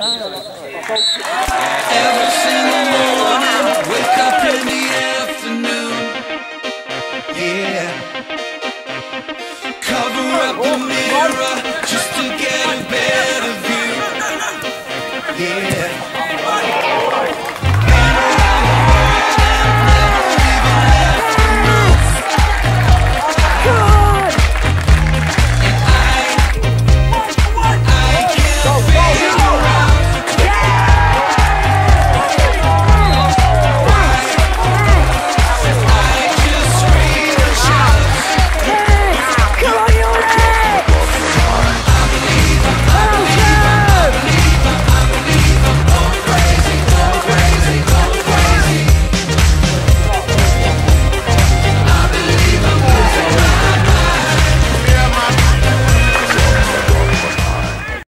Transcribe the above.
Every single morning, wake up in the afternoon. Yeah. Cover up the mirror just to get a better view. Yeah.